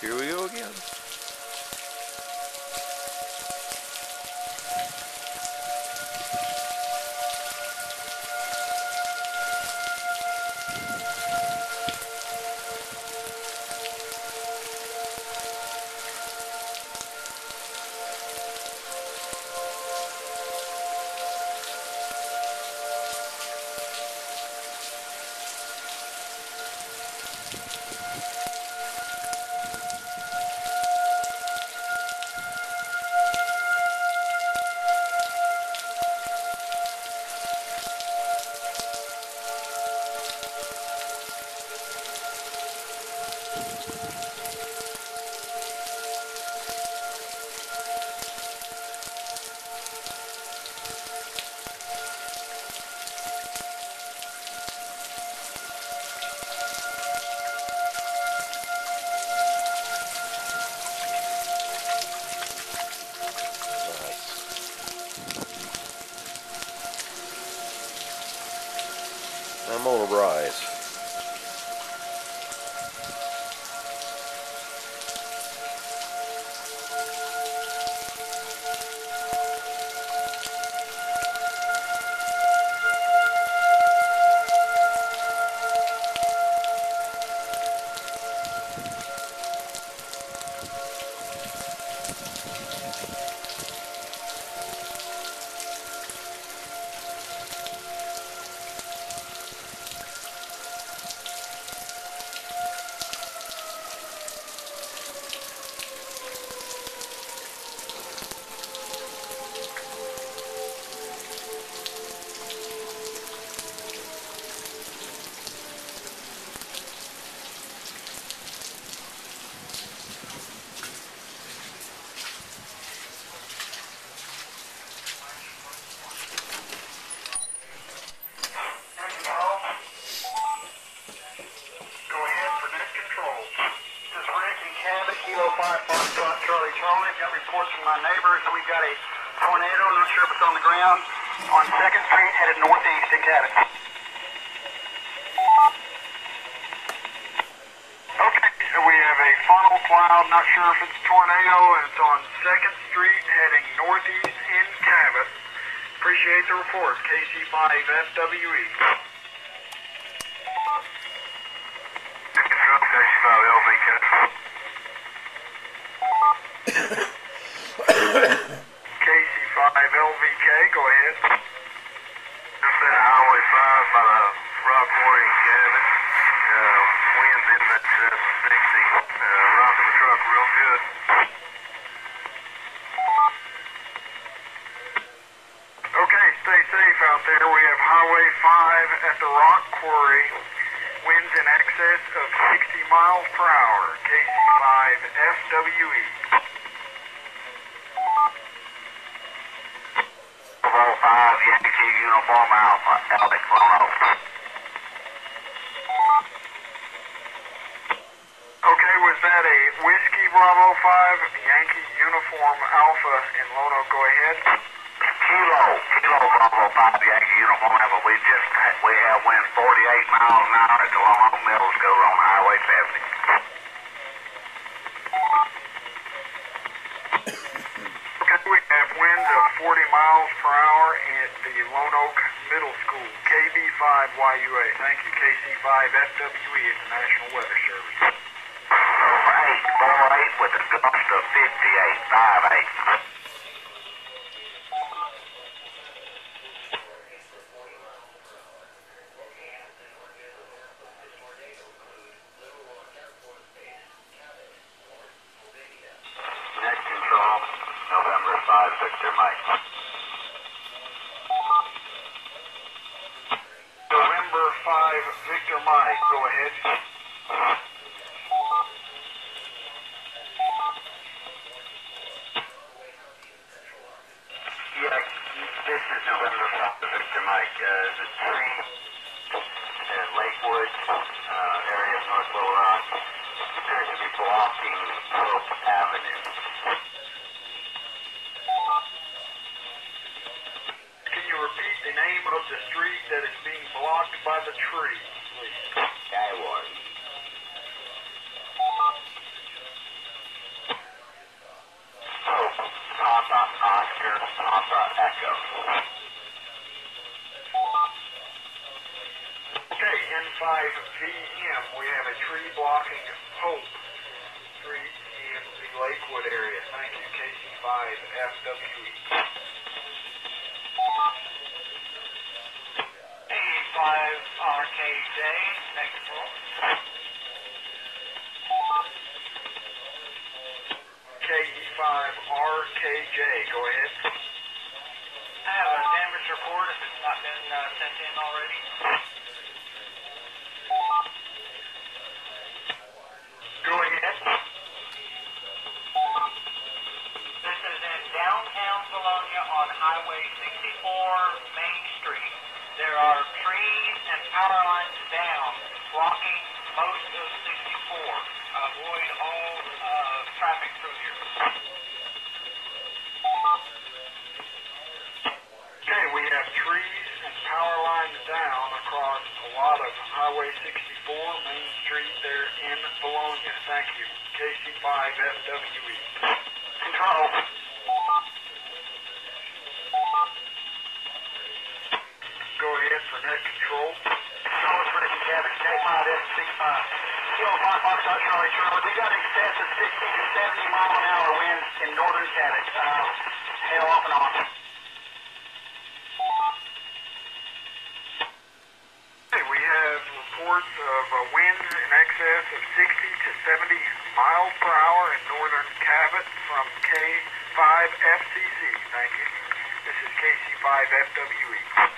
Here we go again. I'm reports from my neighbors. We've got a tornado, not sure if it's on the ground, on 2nd Street headed northeast in Cabot. Okay, so we have a funnel cloud, not sure if it's a tornado, it's on 2nd Street heading northeast in Cabot. Appreciate the report. KC5FWE. KC5LVK, go ahead. Just at Highway 5 by the Rock Quarry in Cabot. Uh, winds in excess of 60. Uh, rocking the truck real good. Okay, stay safe out there. Highway 5 at the Rock Quarry. Winds in excess of 60 miles per hour. KC5FWE. Bravo 5, Yankee Uniform Alpha, Alex. Okay, was that a Whiskey Bravo 5 Yankee Uniform Alpha in Lonoke? Go ahead. Kilo, Kilo Bravo 5, Yankee Uniform Alpha. We just, have wind 48 miles an hour at the Middle School on Highway 70. Okay, we have winds of 40 miles per hour at the Lonoke Middle School. KB5YUA. Thank you, KC5FWE at the National Weather Service. Over 8, 48 with a gust of 58, 5, Victor Mike. November 5, Victor Mike. Go ahead. Yeah, this is November 5, Victor Mike. Uh, the tree at Lakewood, uh, area of North Little Rock, appears to be blocking Hope Avenue. Can you repeat the name of the street that is being blocked by the tree, please? Skywarn. Papa Oscar Papa Echo. Okay, N5VM, we have a tree blocking Hope in the Lakewood area. Thank you, KC5FWE. A5RKJ, next floor. KE5RKJ, go ahead. I have a damage report if it's not been uh, sent in already. Go ahead. This is in downtown Vilonia on Highway 64, Main Street. There are trees and power lines down, blocking most of 64. Avoid all uh, traffic through here. Okay, we have trees and power lines down across a lot of Highway 64, Main Street there in Vilonia. Thank you. KC5FWE. Control. Go ahead for control. Control is ready, Cabin. K5S65. Kilo 5 Foxtrot Charlie Charlie. We got excess of 60 to 70 mile an hour winds in northern Cabot. Uh, hail off and on. We have reports of uh, winds in excess of 60 to 70 miles per hour in northern Cabot from K5FCC. Thank you. This is KC5FWE.